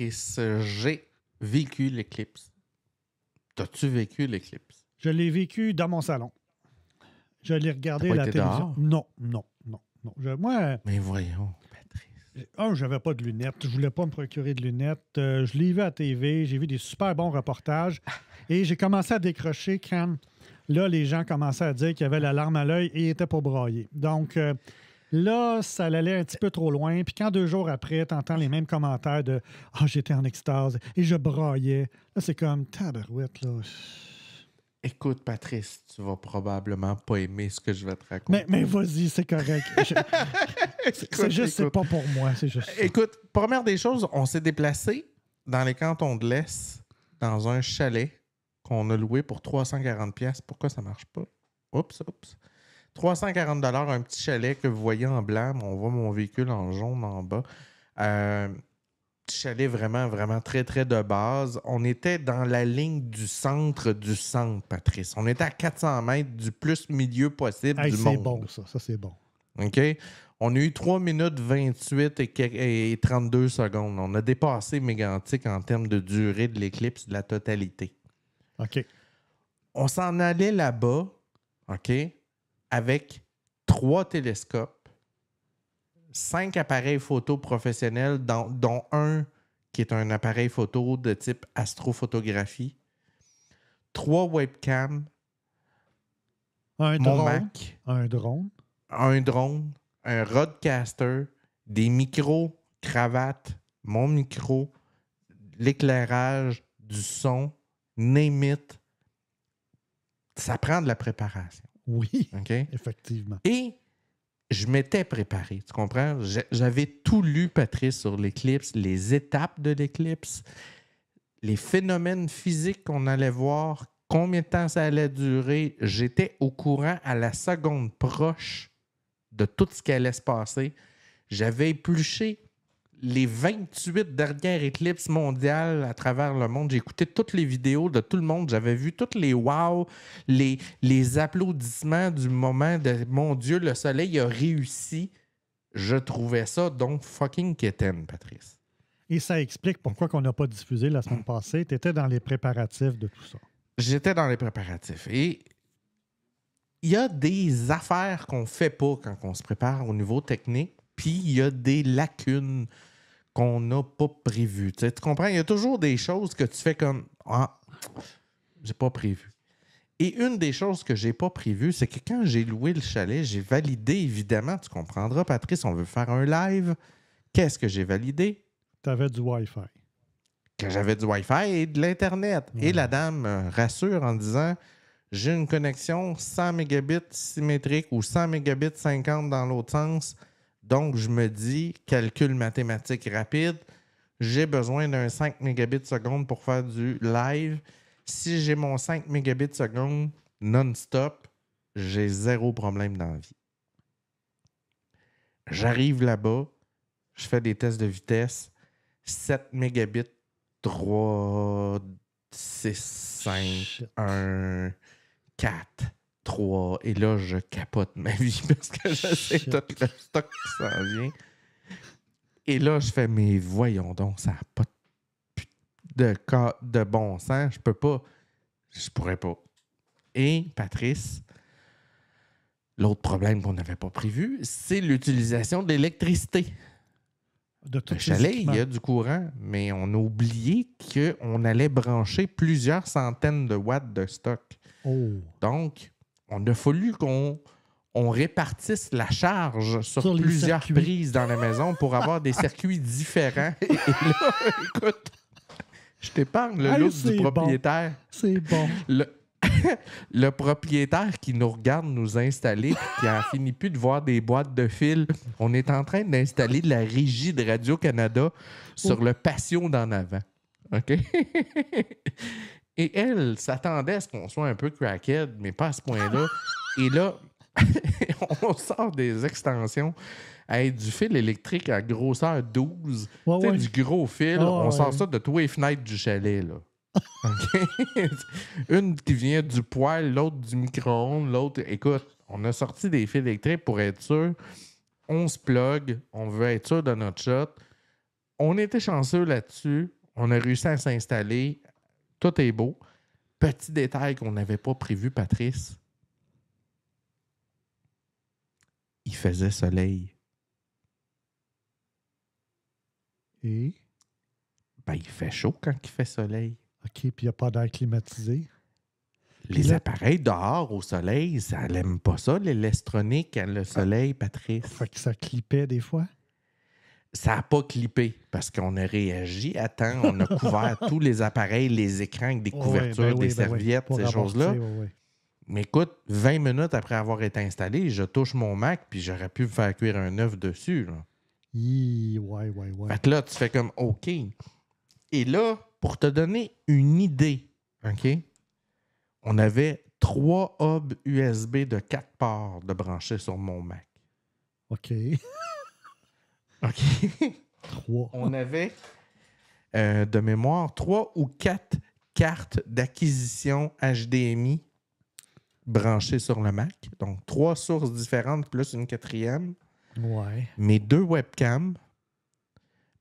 Patrice, j'ai vécu l'éclipse. T'as-tu vécu l'éclipse? Je l'ai vécu dans mon salon. Je l'ai regardé à la télévision. dehors? Non, non, non, non. Je- moi, Mais voyons, Patrice. un, j'avais pas de lunettes. Je voulais pas me procurer de lunettes. Euh, je l'ai vu à la TV. J'ai vu des super bons reportages. Et j'ai commencé à décrocher quand, là, les gens commençaient à dire qu'il y avait la larme à l'œil et il était pas braillé. Donc, euh, là, ça allait un petit peu trop loin. Puis quand deux jours après, tu entends les mêmes commentaires de « Ah, j'étais en extase et je braillais. » Là, c'est comme « Tabarouette, là. » Écoute, Patrice, tu vas probablement pas aimer ce que je vais te raconter. Mais, mais vas-y, c'est correct. Je- c'est juste, c'est pas pour moi. C'est juste. ça. Écoute, première des choses, on s'est déplacé dans les cantons de l'Est, dans un chalet qu'on a loué pour 340 pièces. Pourquoi ça marche pas? Oups, oups. 340 un petit chalet que vous voyez en blanc, on voit mon véhicule en jaune en bas. Euh, petit chalet vraiment, vraiment très, très de base. On était dans la ligne du centre du centre, Patrice. On était à 400 mètres du plus milieu possible Hey, du c'est monde. bon, ça. Ça, c'est bon. OK? On a eu 3 minutes 28 et, que- et 32 secondes. On a dépassé Mégantic en termes de durée de l'éclipse de la totalité. OK. On s'en allait là-bas, OK, avec trois télescopes, cinq appareils photo professionnels, dont, dont un qui est un appareil photo de type astrophotographie, trois webcams, Un mon drone. Mac, Un drone. un drone, un roadcaster, des micros, cravates, mon micro, l'éclairage, du son, name it. Ça prend de la préparation. Oui, OK? effectivement. Et je m'étais préparé, tu comprends? J'a- J'avais tout lu, Patrice, sur l'éclipse, les étapes de l'éclipse, les phénomènes physiques qu'on allait voir, combien de temps ça allait durer. J'étais au courant à la seconde proche de tout ce qui allait se passer. J'avais épluché les 28 dernières éclipses mondiales à travers le monde. J'ai écouté toutes les vidéos de tout le monde. J'avais vu toutes les wow, les, les applaudissements du moment de mon Dieu, le soleil a réussi. Je trouvais ça donc fucking kitten, Patrice. Et ça explique pourquoi on n'a pas diffusé la semaine passée. Tu étais dans les préparatifs de tout ça. J'étais dans les préparatifs et il y a des affaires qu'on fait pas quand on se prépare au niveau technique, puis il y a des lacunes qu'on n'a pas prévues. Tu, sais, tu comprends? Il y a toujours des choses que tu fais comme Ah, j'ai pas prévu. Et une des choses que j'ai pas prévues, c'est que quand j'ai loué le chalet, j'ai validé, évidemment, tu comprendras, Patrice, on veut faire un live. Qu'est-ce que j'ai validé? Tu avais du Wi-Fi. que j'avais du Wi-Fi et de l'Internet. Et la dame me rassure en disant j'ai une connexion 100 mégabits symétrique ou 100 mégabits 50 dans l'autre sens. Donc, je me dis, calcul mathématique rapide, j'ai besoin d'un 5 mégabits seconde pour faire du live. Si j'ai mon 5 mégabits seconde non-stop, j'ai zéro problème dans la vie. J'arrive là-bas, je fais des tests de vitesse, 7 mégabits 3, 6, 5, Shit. 1, 4, 3. Et là, je capote ma vie parce que je sais Shit. tout le stock qui s'en vient. Et là, je fais, mais voyons donc, ça n'a pas de, de, ca- de bon sens. Je peux pas. Je pourrais pas. Et Patrice, l'autre problème qu'on n'avait pas prévu, c'est l'utilisation de l'électricité. De Le chalet, il y a du courant, mais on a oublié qu'on allait brancher plusieurs centaines de watts de stock. Oh. Donc, on a fallu qu'on on répartisse la charge sur, plusieurs circuits. prises dans la maison pour avoir des circuits différents. Et là, écoute, je t'épargne le Hey, look du bon. propriétaire. C'est bon. Le, le propriétaire qui nous regarde nous installer, qui a fini plus de voir des boîtes de fil. On est en train d'installer de la régie de Radio-Canada sur le patio d'en avant. OK? Et elle s'attendait à ce qu'on soit un peu crackhead, mais pas à ce point-là. Et là, on sort des extensions avec du fil électrique à grosseur 12. Ouais, Tu sais, ouais. du gros fil. On ouais. sort ça de tous les fenêtres du chalet, là. Une qui vient du poêle, l'autre du micro-ondes, l'autre... Écoute, on a sorti des fils électriques pour être sûr. On se plug, on veut être sûr de notre shot. on était chanceux là-dessus. On a réussi à s'installer. Tout est beau. Petit détail qu'on n'avait pas prévu, Patrice. Il faisait soleil. Et? Ben, il fait chaud quand il fait soleil. OK, puis il n'y a pas d'air climatisé? Les là- appareils dehors au soleil, ça n'aime pas ça, l'électronique, à le soleil, Patrice. Fait que ça clipait des fois? Ça n'a pas clippé parce qu'on a réagi à temps. On a couvert tous les appareils, les écrans avec des couvertures, ben oui, des ben serviettes, ces choses-là. Mais écoute, 20 minutes après avoir été installé, je touche mon Mac puis j'aurais pu faire cuire un œuf dessus. là. Hi, ouais, ouais, ouais. Fait que là, tu fais comme OK. Et là, pour te donner une idée, OK, on avait trois hubs USB de 4 ports de brancher sur mon Mac. OK. OK. Trois. on avait euh, de mémoire trois ou quatre cartes d'acquisition HDMI branchées sur le Mac. Donc, trois sources différentes plus une quatrième. Ouais. Mes deux webcams,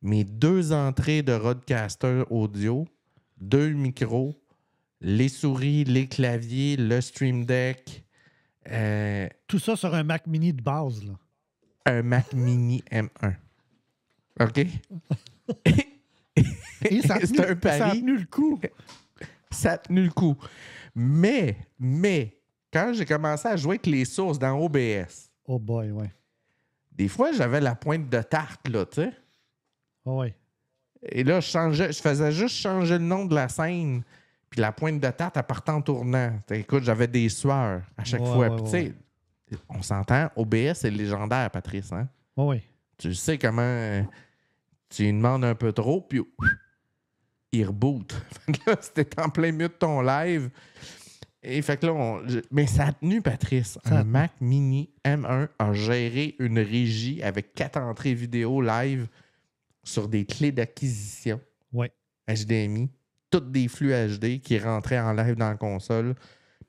mes deux entrées de Rodecaster audio, deux micros, les souris, les claviers, le Stream Deck, euh, Tout ça sur un Mac mini de base, là. un Mac Mini M1. OK? Et ça a, tenu, un pari. ça a tenu le coup. ça a tenu le coup. Mais, mais, quand j'ai commencé à jouer avec les sources dans OBS, Oh boy, ouais. des fois, j'avais la pointe de tarte, là, tu sais. Oh ouais. Et là, je, changeais, je faisais juste changer le nom de la scène, puis la pointe de tarte, elle partait en tournant. T'sais, Écoute, j'avais des sueurs à chaque Ouais, fois. ouais, Puis, tu sais, on s'entend, OBS, c'est légendaire, Patrice, hein? Ouais. Tu sais comment euh, tu lui demandes un peu trop, puis il reboot. Fait que là, c'était en plein milieu de ton live. Et fait que là, on- mais ça a tenu, Patrice. Ça un tenu. Mac Mini M1 a géré une régie avec quatre entrées vidéo live sur des clés d'acquisition Ouais. HDMI, toutes des flux HD qui rentraient en live dans la console.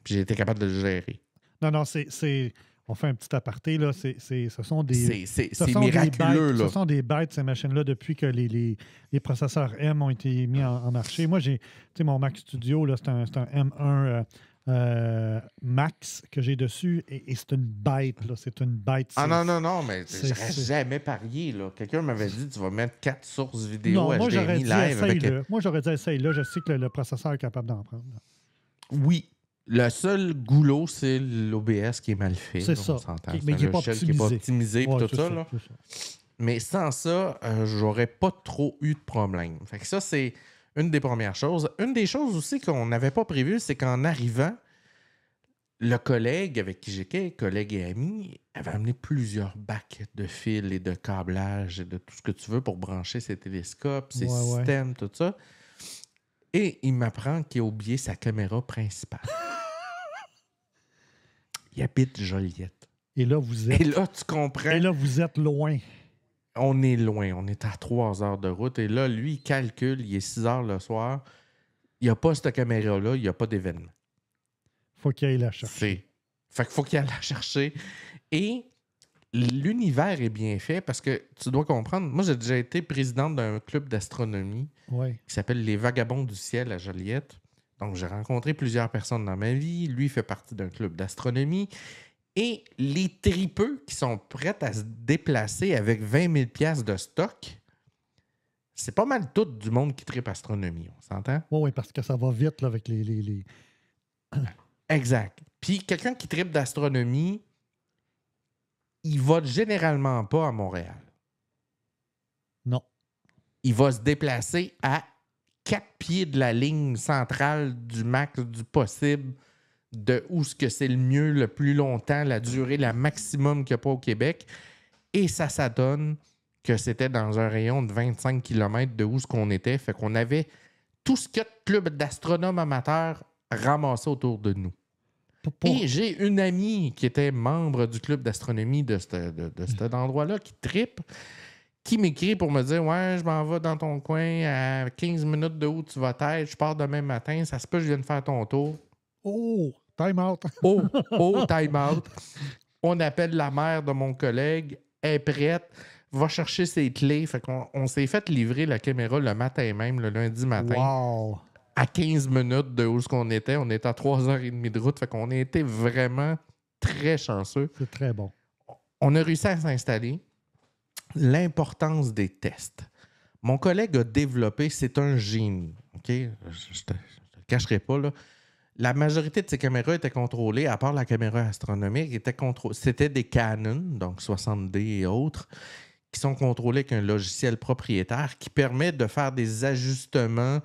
Puis j'ai été capable de le gérer. Non, non, c'est. On fait un petit aparté, là. C'est, ce sont des. C'est- ce des bêtes- là. Ce sont des bêtes, ces machines-là, depuis que les, les- les processeurs M ont été mis en, en marché. Moi, j'ai, tu sais, mon Mac Studio, là, c'est un, un M1 euh, euh, Max que j'ai dessus et, et c'est une bête, là. C'est une bête. Ah non, non, non, mais j'aurais jamais parié. là. Quelqu'un m'avait dit tu vas mettre quatre sources vidéo Non, moi, HDMI dit, live avec. Moi, j'aurais dit, essaye-le. Je sais que le, le processeur est capable d'en prendre. Oui. Le seul goulot, c'est l'OBS qui est mal fait. C'est ça. mais qui est pas qui n'est pas optimisé. Ouais, et tout ça. ça, là. c'est ça. Mais sans ça, euh, j'aurais pas trop eu de problème. Fait que ça, c'est une des premières choses. Une des choses aussi qu'on n'avait pas prévu, c'est qu'en arrivant, le collègue avec qui j'étais, collègue et ami, avait amené plusieurs bacs de fils et de câblage et de tout ce que tu veux pour brancher ses télescopes, ses Ouais, ouais. systèmes, tout ça. Et il m'apprend qu'il a oublié sa caméra principale. il habite Joliette. Et là, vous Et êtes. là, tu comprends Et là, vous êtes loin. on est loin, on est à trois heures de route. Et là, lui, il calcule, il est 6 heures le soir. Il n'y a pas cette caméra-là, il n'y a pas d'événement. Faut qu'il aille la chercher. Fait qu'il faut qu'il aille la chercher. Et l'univers est bien fait parce que tu dois comprendre. Moi, j'ai déjà été présidente d'un club d'astronomie qui s'appelle Les Vagabonds du ciel à Joliette. Donc, j'ai rencontré plusieurs personnes dans ma vie. Lui fait partie d'un club d'astronomie. Et les tripeux qui sont prêts à se déplacer avec 20 000 piastres de stock, c'est pas mal tout du monde qui tripe astronomie, on s'entend? Oui, oui, parce que ça va vite là, avec les. les, les- Exact. Puis quelqu'un qui tripe d'astronomie, il va généralement pas à Montréal. Non. il va se déplacer à quatre pieds de la ligne centrale du max du possible de où ce que c'est le mieux, le plus longtemps, la durée, la maximum qu'il n'y a pas au Québec. Et ça, ça donne que c'était dans un rayon de 25 km de où ce qu'on était. Fait qu'on avait tout ce qu'il y a de club d'astronomes amateurs ramassé autour de nous. Pour- Et j'ai une amie qui était membre du club d'astronomie de, ce- de, de cet endroit-là qui tripe, qui m'écrit pour me dire Ouais, je m'en vais dans ton coin à 15 minutes de où tu vas être, je pars demain matin, ça se peut, je viens de faire ton tour. Oh, time out. Oh, oh, time out. On appelle la mère de mon collègue, elle est prête, va chercher ses clés. Fait qu'on on s'est fait livrer la caméra le matin même, le lundi matin, Wow. À 15 minutes de où ce qu'on était. On était à 3h30 de route. Fait qu'on a été vraiment très chanceux. C'est très bon. On a réussi à s'installer. L'importance des tests. Mon collègue a développé, c'est un génie. OK? Je ne te, le cacherai pas. Là. La majorité de ces caméras étaient contrôlées, à part la caméra astronomique, contrô- c'était des Canon, donc 60D et autres, qui sont contrôlés avec un logiciel propriétaire qui permet de faire des ajustements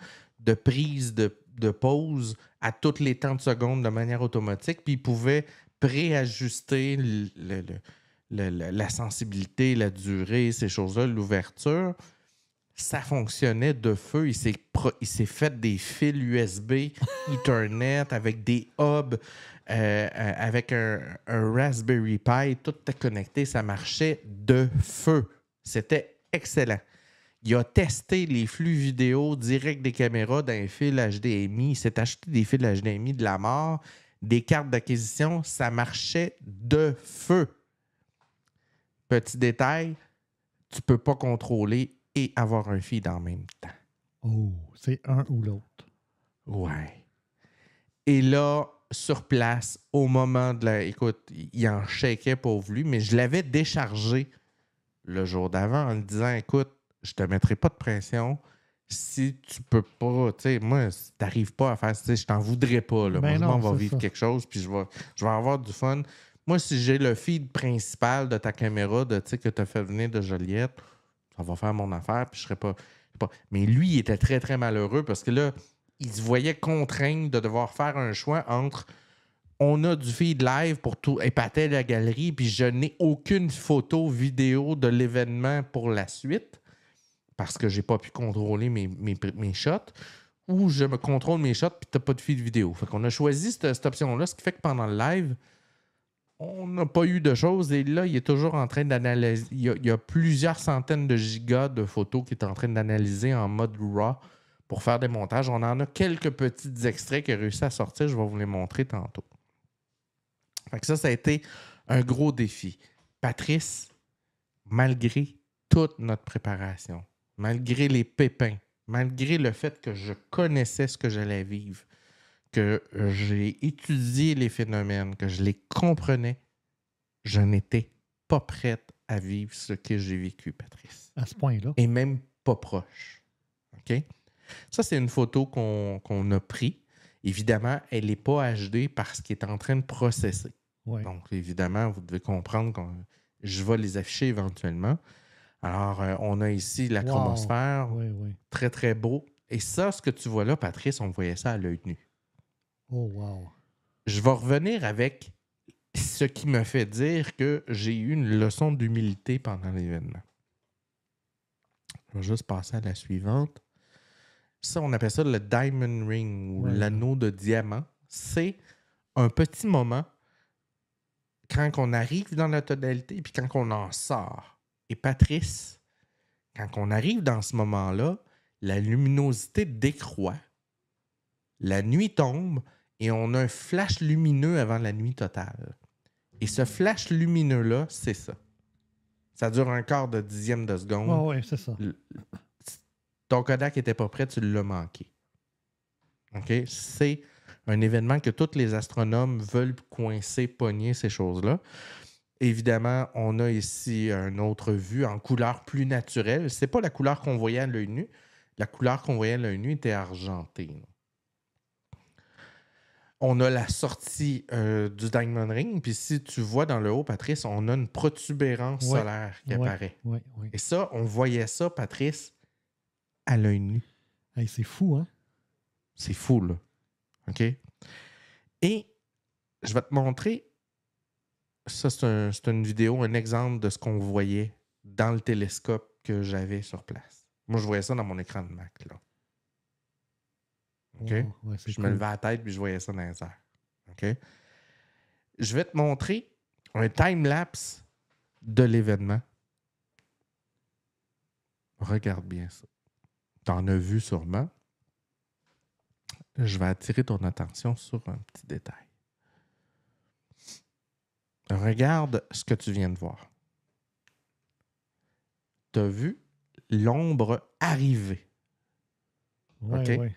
de prise de, de pause à tous les temps de secondes de manière automatique. Puis il pouvait préajuster le- le- le- le- le- la sensibilité, la durée, ces choses-là, l'ouverture. Ça fonctionnait de feu. Il s'est, pro- il s'est fait des fils USB Ethernet avec des hubs, euh, avec un, un Raspberry Pi. Tout était connecté. Ça marchait de feu. C'était excellent. Il a testé les flux vidéo direct des caméras d'un fil HDMI. Il s'est acheté des fils HDMI de la mort, des cartes d'acquisition. Ça marchait de feu. Petit détail, tu peux pas contrôler et avoir un feed en même temps. Oh, c'est un ou l'autre. Ouais. Et là, sur place, au moment de la. Écoute, il en shakeait pauvre lui, mais je l'avais déchargé le jour d'avant en lui disant écoute, je te mettrai pas de pression. Si tu peux pas, tu sais, moi, si t'arrives pas à faire, tu sais, je t'en voudrais pas. Là. Ben non, vais c'est vivre ça. quelque chose, puis je vais, je vais avoir du fun. Moi, si j'ai le feed principal de ta caméra de, tu sais, que tu as fait venir de Joliette, ça va faire mon affaire, puis je serais pas, pas- Mais lui, il était très, très malheureux parce que là, il se voyait contraint de devoir faire un choix entre on a du feed live pour tout épater la galerie, puis je n'ai aucune photo, vidéo de l'événement pour la suite parce que j'ai pas pu contrôler mes, shots, ou je me contrôle mes shots, puis t'as pas de feed vidéo. Fait qu'on a choisi cette, option-là, ce qui fait que pendant le live, on n'a pas eu de choses. Et là, il est toujours en train d'analyser. Il y, a, il y a plusieurs centaines de gigas de photos qu'il est en train d'analyser en mode RAW pour faire des montages. On en a quelques petits extraits qu'il a réussi à sortir. Je vais vous les montrer tantôt. Fait que ça, ça a été un gros défi. Patrice, malgré toute notre préparation, malgré les pépins, malgré le fait que je connaissais ce que j'allais vivre, que j'ai étudié les phénomènes, que je les comprenais, je n'étais pas prête à vivre ce que j'ai vécu, Patrice. À ce point-là. Et même pas proche. OK? Ça, c'est une photo qu'on a prise. Évidemment, elle n'est pas HD parce qu'il est en train de processer. Ouais. Donc, évidemment, vous devez comprendre que je vais les afficher éventuellement. Alors, euh, on a ici la Wow. chromosphère, Oui, oui. très, très beau. Et ça, ce que tu vois là, Patrice, on voyait ça à l'œil nu. Oh, wow. Je vais revenir avec ce qui me fait dire que j'ai eu une leçon d'humilité pendant l'événement. Je vais juste passer à la suivante. Ça, on appelle ça le diamond ring ou Ouais. l'anneau de diamant. C'est un petit moment quand on arrive dans la tonalité et puis quand on en sort. Et Patrice, quand on arrive dans ce moment-là, la luminosité décroît, la nuit tombe et on a un flash lumineux avant la nuit totale. Et ce flash lumineux-là, c'est ça. Ça dure un quart de dixième de seconde. Ah, ouais, c'est ça. Ton Kodak n'était pas prêt, tu l'as manqué. OK? C'est un événement que tous les astronomes veulent coincer, pogner ces choses-là. Évidemment, on a ici une autre vue en couleur plus naturelle. C'est pas la couleur qu'on voyait à l'œil nu. La couleur qu'on voyait à l'œil nu était argentée. On a la sortie euh, du Diamond Ring. Puis si tu vois dans le haut, Patrice, on a une protubérance Ouais. solaire qui Ouais. apparaît. Oui. Et ça, on voyait ça, Patrice, à l'œil nu. Hey, c'est fou, hein? C'est fou, là. OK? Et je vais te montrer. Ça, c'est un- c'est une vidéo, un exemple de ce qu'on voyait dans le télescope que j'avais sur place. Moi, je voyais ça dans mon écran de Mac, là. OK? Wow, ouais, c'est Je me levais à la tête puis je voyais ça dans les airs. OK? Je vais te montrer un time-lapse de l'événement. Regarde bien ça. Tu en as vu sûrement. Je vais attirer ton attention sur un petit détail. Regarde ce que tu viens de voir. tu as vu l'ombre arriver. Ouais, OK? ouais.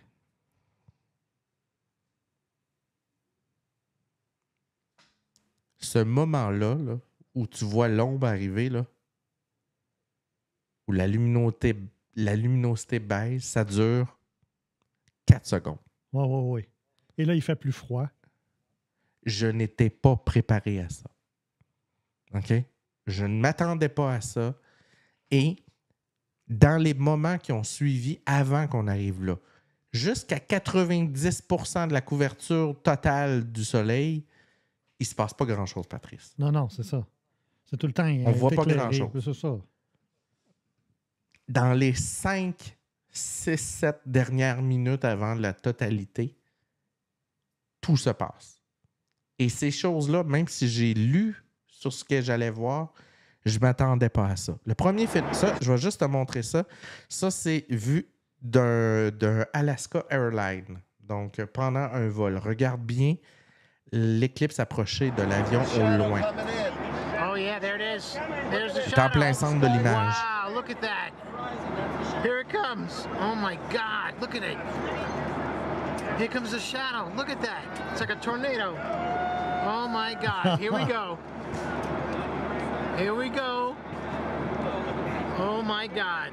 Ce moment-là, là, où tu vois l'ombre arriver, là, où la luminosité, la luminosité baisse, ça dure 4 secondes. Ouais, ouais, ouais. Et là, il fait plus froid. Je n'étais pas préparé à ça. OK? Je ne m'attendais pas à ça. Et dans les moments qui ont suivi avant qu'on arrive là, jusqu'à 90% de la couverture totale du soleil, il se passe pas grand-chose, Patrice. Non, non, c'est ça. C'est tout le temps. On voit pas grand-chose. Dans les 5, 6, 7 dernières minutes avant la totalité, tout se passe. Et ces choses-là, même si j'ai lu sur ce que j'allais voir, je m'attendais pas à ça. Le premier film, ça, je vais juste te montrer ça. Ça, c'est vu d'un d'un Alaska Airlines. Donc, pendant un vol. Regarde bien l'éclipse approcher de l'avion au loin. Oh yeah, there it is. There's the T'es en plein centre de l'image. Wow, look at that. Here it comes. Oh my God, look at it. Here comes the shadow. Look at that. It's like a tornado. Oh my God. Here we go. Here we go. Oh my God.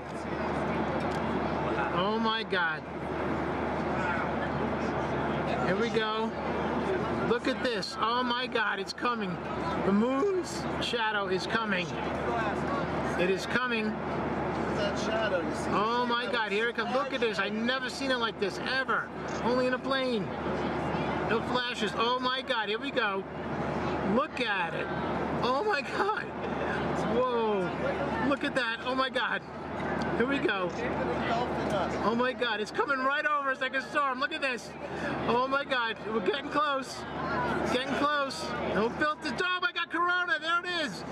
Oh my God. Here we go. Look at this. Oh my God, it's coming. The moon's shadow is coming. It is coming. Oh my God, here it comes. Look at this. I've never seen it like this ever. Only in a plane. No flashes. Oh my God, here we go. Look at it. Oh my God. Whoa. Look at that. Oh my God. Here we go. Oh my God, it's coming right over us like a storm. Look at this. Oh my God, we're getting close. Getting close. No filter. Oh my God, Corona, there it is.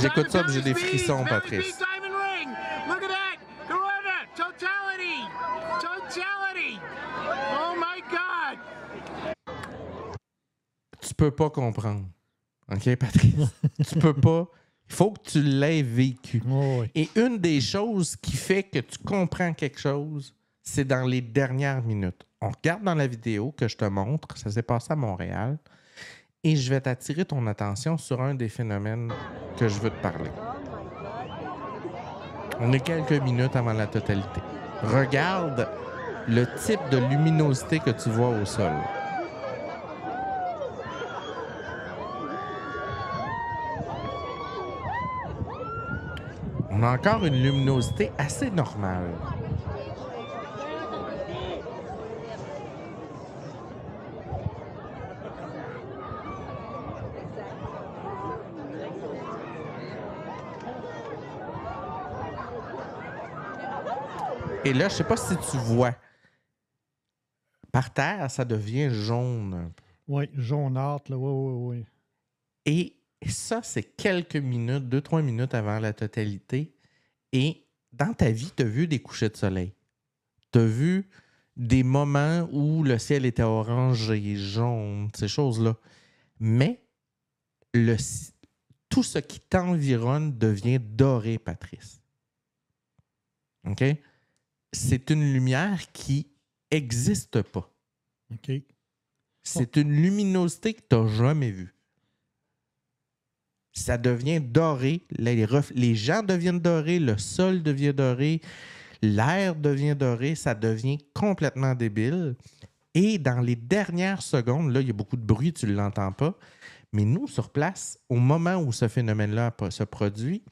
J'écoute ça, j'ai des frissons, Patrice. diamond ring. Look at that. Corona, totality. Totality. Oh my God. Tu peux pas comprendre. OK, Patrice? tu peux pas. Il faut que tu l'aies vécu. Ouais. Et une des choses qui fait que tu comprends quelque chose, c'est dans les dernières minutes. On regarde dans la vidéo que je te montre, ça s'est passé à Montréal, et je vais t'attirer ton attention sur un des phénomènes que je veux te parler. On est quelques minutes avant la totalité. Regarde le type de luminosité que tu vois au sol. On a encore une luminosité assez normale. Et là, je sais pas si tu vois. Par terre, ça devient jaune. Oui, jaunâtre, là. Oui, oui, oui. Et ça, c'est quelques minutes, deux, trois minutes avant la totalité. Et dans ta vie, tu as vu des couchers de soleil? Tu as vu des moments où le ciel était orangé, jaune, ces choses-là. Mais le, tout ce qui t'environne devient doré, Patrice. OK? C'est une lumière qui n'existe pas. OK. C'est une luminosité que tu n'as jamais vue. Ça devient doré. Les, gens deviennent dorés, le sol devient doré, l'air devient doré, ça devient complètement débile. Et dans les dernières secondes, là, il y a beaucoup de bruit, tu ne l'entends pas. Mais nous, sur place, au moment où ce phénomène-là se produit,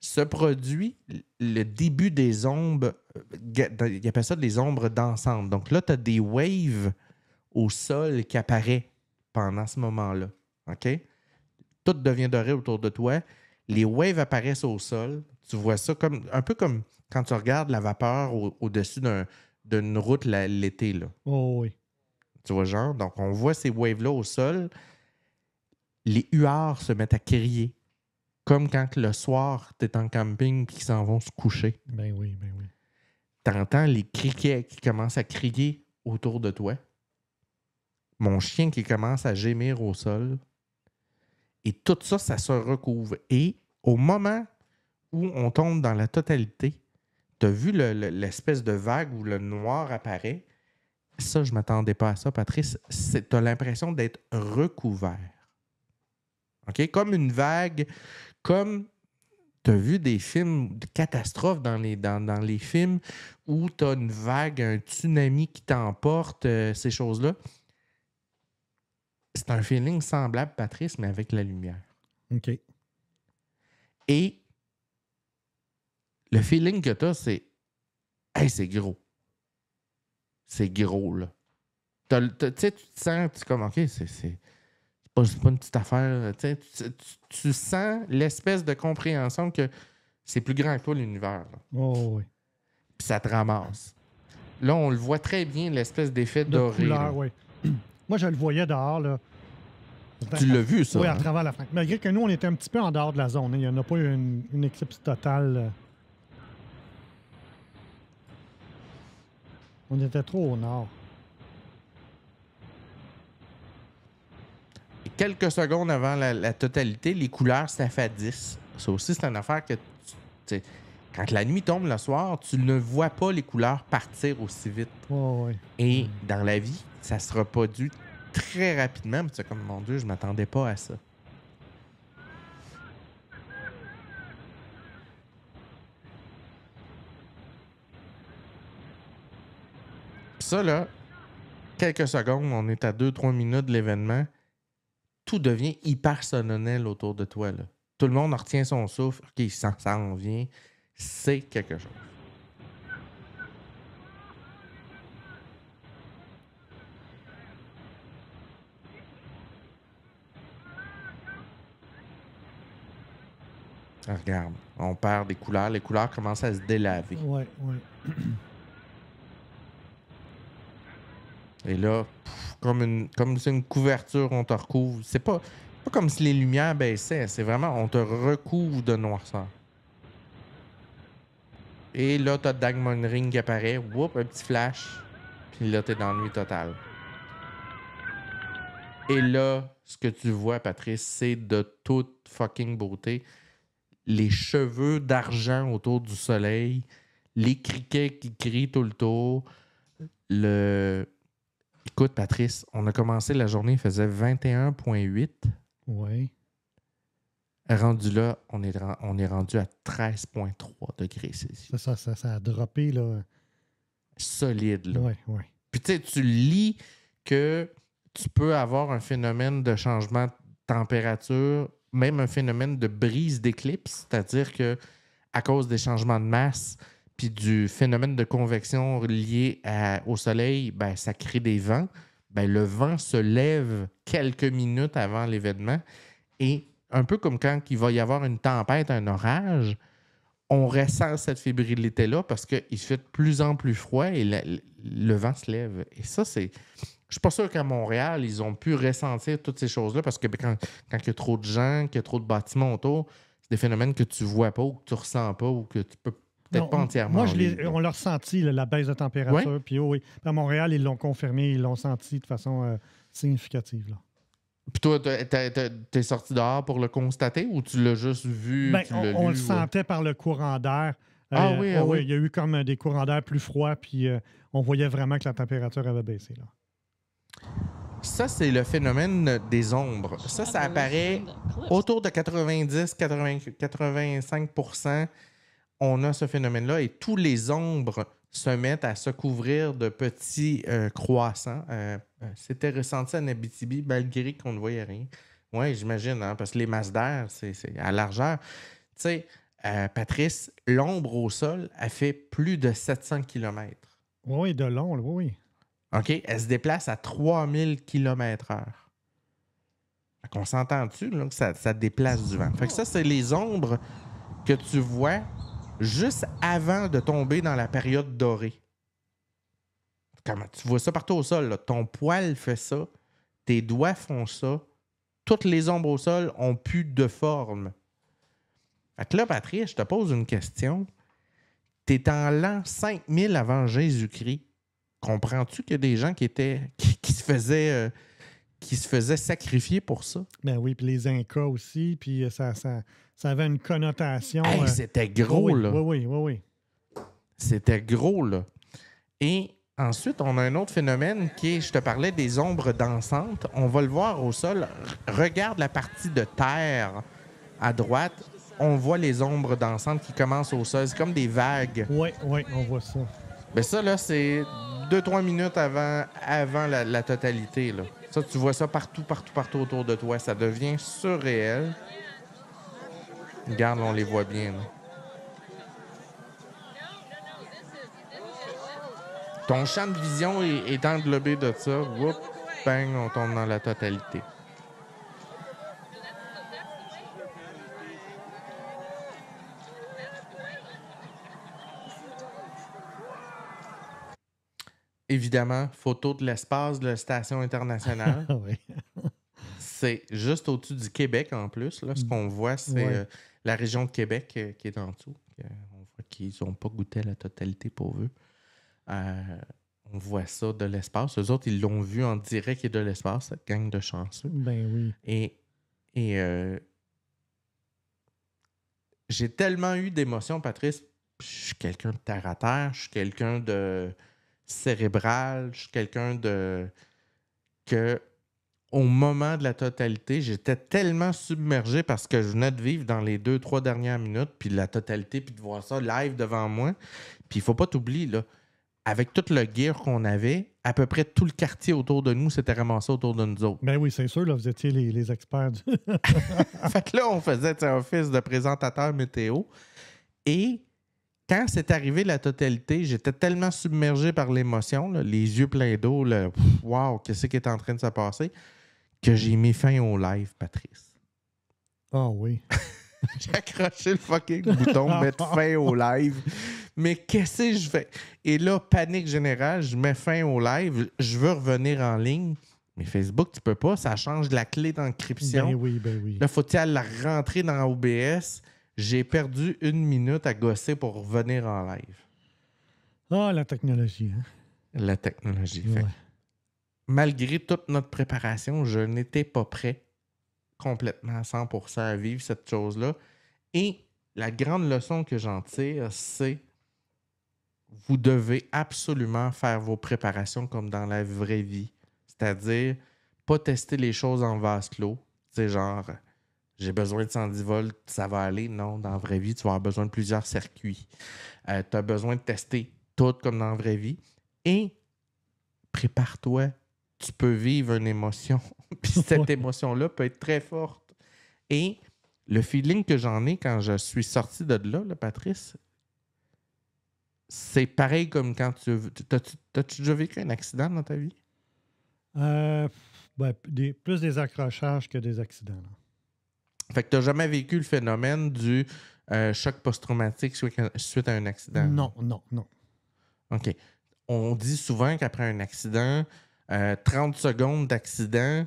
se produit le début des ombres, euh, il appelle ça des ombres dansantes. Donc là, tu as des waves au sol qui apparaît pendant ce moment-là. OK? Tout devient doré autour de toi. Les waves apparaissent au sol. Tu vois ça comme un peu comme quand tu regardes la vapeur au- au-dessus d'un- d'une route l'été. là. Oh, oui. Tu vois, genre? Donc, on voit ces waves-là au sol. Les huards se mettent à crier. Comme quand le soir, tu es en camping et qu'ils s'en vont se coucher. Ben oui, ben oui. Tu entends les criquets qui commencent à crier autour de toi. Mon chien qui commence à gémir au sol. Et tout ça, ça se recouvre. Et au moment où on tombe dans la totalité. Tu as vu le- le- l'espèce de vague où le noir apparaît? Ça, je m'attendais pas à ça, Patrice. Tu as l'impression d'être recouvert. OK? Comme une vague, comme tu as vu des films de catastrophes dans les, dans, dans les films où tu as une vague, un tsunami qui t'emporte, euh, ces choses-là. C'est un feeling semblable, Patrice, mais avec la lumière. OK. Et le feeling que tu as, c'est Hey, c'est gros. C'est gros, là. Tu sais, tu te sens, tu comme OK, c'est. pas, pas une petite affaire. Tu, sens l'espèce de compréhension que c'est plus grand que toi, l'univers. Oh, oui. Puis ça te ramasse. Là, on le voit très bien, l'espèce d'effet De doré. couleur, oui. Moi, je le voyais dehors, là. Tu l'as vu, ça? Oui, à hein? travers la fenêtre. Malgré que nous, on était un petit peu en dehors de la zone. hein. Il n'y en a pas eu une, une éclipse totale. euh. On était trop au nord. Quelques secondes avant la, la totalité, les couleurs s'affadissent. Ça aussi, c'est une affaire que tu- quand la nuit tombe le soir, tu ne vois pas les couleurs partir aussi vite. Oh, oui. Et dans la vie, ça se reproduit très rapidement. Puis Tu comme, mon Dieu, je m'attendais pas à ça. Ça, là, quelques secondes, on est à 2-3 minutes de l'événement, tout devient hyper solennel autour de toi. Là. Tout le monde en retient son souffle. OK, ça, ça en vient. C'est quelque chose. Regarde, on perd des couleurs. Les couleurs commencent à se délaver. Oui, oui. Et là, pff, comme une comme c'est une couverture, on te recouvre. C'est pas, pas comme si les lumières baissaient. C'est vraiment, on te recouvre de noirceur. Et là, t'as Dagmon Ring qui apparaît. Whoop, un petit flash. Puis là, t'es dans la nuit totale. Et là, ce que tu vois, Patrice, c'est de toute fucking beauté. Les cheveux d'argent autour du soleil, les criquets qui crient tout le tour, le, Écoute, Patrice, on a commencé la journée, il faisait 21,8. Oui. Rendu là, on est, on est rendu à 13,3 degrés Celsius. Ça, ça, ça, ça a droppé, là. Solide, là. Oui, oui. Puis tu sais, tu lis que tu peux avoir un phénomène de changement de température, même un phénomène de brise d'éclipse, c'est-à-dire que à cause des changements de masse puis du phénomène de convection lié au soleil, ben, ça crée des vents. Ben, le vent se lève quelques minutes avant l'événement et un peu comme quand il va y avoir une tempête, un orage, on ressent cette fébrilité-là parce qu'il fait de plus en plus froid et le vent se lève. Et ça, c'est. Je suis pas sûr qu'à Montréal, ils ont pu ressentir toutes ces choses-là parce que ben, quand, quand il y a trop de gens, qu'il y a trop de bâtiments autour, c'est des phénomènes que tu vois pas ou que tu ressens pas ou que tu peux peut-être pas entièrement. Moi, je on l'a ressenti, là, la baisse de température. Puis, oh oui. À Montréal, ils l'ont confirmé, ils l'ont senti de façon euh, significative. Là. Puis toi, t'es sorti dehors pour le constater ou tu l'as juste vu? Ben, tu on le ou- sentait par le courant d'air. Euh, Ah oui, ah oh oui. Il y a eu comme des courants d'air plus froids, puis euh, on voyait vraiment que la température avait baissé. Là. Ça, c'est le phénomène des ombres. Ça, ça apparaît autour de 90, 80, 85% On a ce phénomène-là et tous les ombres se mettent à se couvrir de petits euh, croissants. Euh, euh, C'était ressenti en Abitibi malgré qu'on ne voyait rien. Oui, j'imagine, hein, parce que les masses d'air, c'est c'est à largeur. Tu sais, euh, Patrice, l'ombre au sol a fait plus de 700 km. Oui, de long, oui. OK? Elle se déplace à 3000 km/h. Qu'on s'entend-tu là, que ça, déplace du vent? Fait que ça, c'est les ombres que tu vois juste avant de tomber dans la période dorée. Comment tu vois ça partout au sol. Ton poil fait ça, tes doigts font ça, toutes les ombres au sol ont plus de forme. Fait que là, Patrice, je te pose une question. Tu es en l'an 5000 avant Jésus-Christ. Comprends-tu qu'il y a des gens qui étaient qui, qui se faisaient euh, qui se faisaient sacrifier pour ça? Ben oui, puis les Incas aussi, puis euh, ça, ça, ça avait une connotation. Hey, euh, c'était gros, oui, là. Oui, oui, oui, oui. C'était gros, là. Et ensuite, on a un autre phénomène qui est, je te parlais des ombres dansantes. On va le voir au sol. Regarde la partie de terre à droite. On voit les ombres dansantes qui commencent au sol. C'est comme des vagues. Oui, oui, on voit ça. Mais ça, là, c'est 2-3 minutes avant, avant la, totalité. Ça, tu vois ça partout, partout, partout autour de toi. Ça devient surréel. Regarde, on les voit bien. Ton champ de vision est, est englobé de ça. Whoop, bang, on tombe dans la totalité. Évidemment, photo de l'espace de la station internationale. Oui. C'est juste au-dessus du Québec en plus. Là. Ce qu'on voit, c'est Ouais. euh, la région de Québec euh, qui est en dessous. Euh, on voit qu'ils n'ont pas goûté à la totalité pour eux. Euh, on voit ça de l'espace. Eux autres, ils l'ont vu en direct et de l'espace, cette gang de chanceux. Ben oui. Et, et j'ai tellement eu d'émotions, Patrice. Je suis quelqu'un de terre à terre, je suis quelqu'un de cérébral, je suis quelqu'un de. que au moment de la totalité, j'étais tellement submergé parce que je venais de vivre dans les deux, trois dernières minutes, puis la totalité, puis de voir ça live devant moi. Puis il faut pas t'oublier, là, avec tout le gear qu'on avait, à peu près tout le quartier autour de nous s'était ramassé autour de nous autres. Ben oui, c'est sûr, là, vous étiez les, les experts du. fait que là, on faisait un office de présentateur météo. Et quand c'est arrivé la totalité, j'étais tellement submergé par l'émotion, les yeux pleins d'eau, le wow, qu'est-ce qui est en train de se passer, que j'ai mis fin au live, Patrice. Ah oui. J'ai accroché le fucking bouton mettre fin au live. Mais qu'est-ce que je fais? Et là, panique générale, je mets fin au live. Je veux revenir en ligne. Mais Facebook, tu peux pas. Ça change la clé d'encryption. Ben oui, ben oui. Là, faut-il la rentrer dans OBS? J'ai perdu une minute à gosser pour revenir en live. Ah, la technologie. Hein? La technologie. Fait malgré toute notre préparation, je n'étais pas prêt complètement à 100% à vivre cette chose-là. Et la grande leçon que j'en tire, c'est vous devez absolument faire vos préparations comme dans la vraie vie. C'est-à-dire, pas tester les choses en vase clos. C'est genre, j'ai besoin de 110 volts, ça va aller. Non, dans la vraie vie, tu vas avoir besoin de plusieurs circuits. tu as besoin de tester tout comme dans la vraie vie. Et prépare-toi. Tu peux vivre une émotion. Puis cette émotion-là peut être très forte. Et le feeling que j'en ai quand je suis sorti de là, là, Patrice, c'est pareil comme quand tu. T'as-tu t'as-tu déjà vécu un accident dans ta vie? Euh, ben, des- plus des accrochages que des accidents. là. Fait que tu n'as jamais vécu le phénomène du euh, choc post-traumatique suite à- un accident? Non, non, non. OK. On dit souvent qu'après un accident, euh, 30 secondes d'accident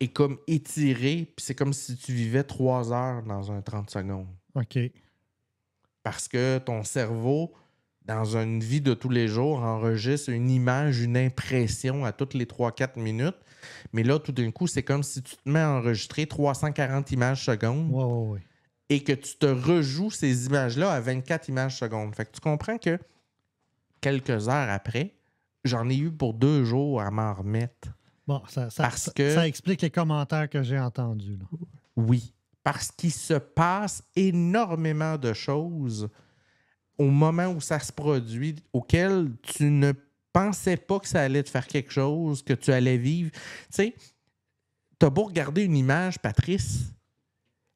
est comme étiré, puis c'est comme si tu vivais 3 heures dans un 30 secondes. OK. Parce que ton cerveau, dans une vie de tous les jours, enregistre une image, une impression à toutes les 3-4 minutes. Mais là, tout d'un coup, c'est comme si tu te mets à enregistrer 340 images secondes Ouais, ouais, ouais. et que tu te rejoues ces images-là à 24 images secondes. Fait que tu comprends que quelques heures après, j'en ai eu pour deux jours à m'en remettre. Bon, ça, ça, Parce que- ça explique les commentaires que j'ai entendus. là. Oui. Parce qu'il se passe énormément de choses au moment où ça se produit, auxquelles tu ne pensais pas que ça allait te faire quelque chose, que tu allais vivre. Tu sais, t'as beau regarder une image, Patrice,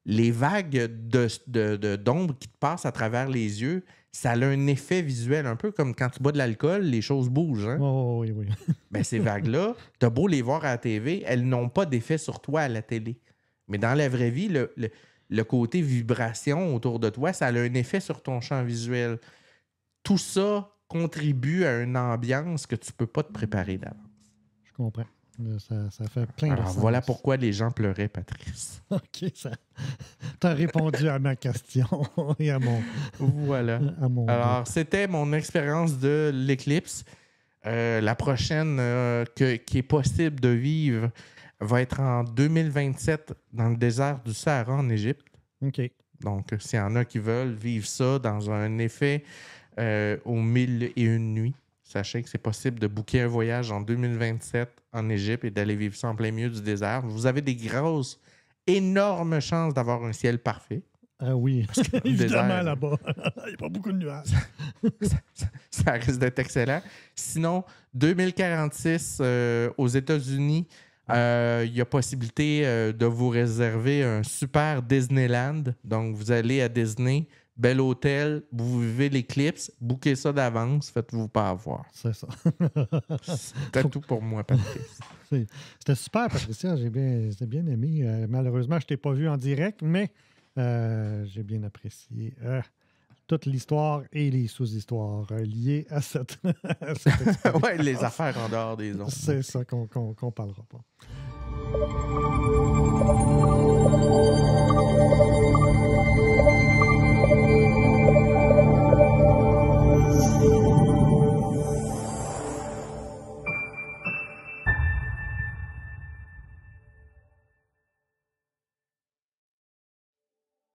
les vagues de, de- de- d'ombre qui te passent à travers les yeux, ça a un effet visuel, un peu comme quand tu bois de l'alcool, les choses bougent. hein? Ouais, oui. Ben, ces vagues-là, t'as beau les voir à la TV, elles n'ont pas d'effet sur toi à la télé. Mais dans la vraie vie, le, le- le côté vibration autour de toi, ça a un effet sur ton champ visuel. Tout ça contribue à une ambiance que tu peux pas te préparer d'avance. Je comprends. Là, Ça, ça fait plein de Alors voilà pourquoi les gens pleuraient, Patrice. OK, ça. T'as répondu à ma question et à mon. Voilà. À mon Alors, c'était mon expérience de l'éclipse. Euh, la prochaine euh, que- qui est possible de vivre va être en 2027 dans le désert du Sahara en Égypte. OK. Donc, s'il y en a qui veulent vivre ça dans un effet euh, aux mille et une nuits, sachez que c'est possible de booker un voyage en 2027 en Égypte et d'aller vivre ça en plein milieu du désert. Vous avez des grosses, énormes chances d'avoir un ciel parfait. Ah oui, le évidemment désert- là-bas. Il n'y a pas beaucoup de nuages. ça risque d'être excellent. Sinon, 2046 euh, aux États-Unis, euh, il y a possibilité euh, de vous réserver un super Disneyland. Donc, vous allez à Disney, bel hôtel, vous vivez l'éclipse, bouquez ça d'avance, faites-vous pas avoir. C'est ça. C'était tout pour moi, Patrice. C'était super, Patricia. J'ai bien, j'ai bien aimé. Euh, malheureusement, je ne t'ai pas vu en direct, mais j'ai bien apprécié toute l'histoire et les sous-histoires liées à cette, cette ouais, les affaires en dehors des ondes. C'est ça qu'on qu'on qu'on parlera pas.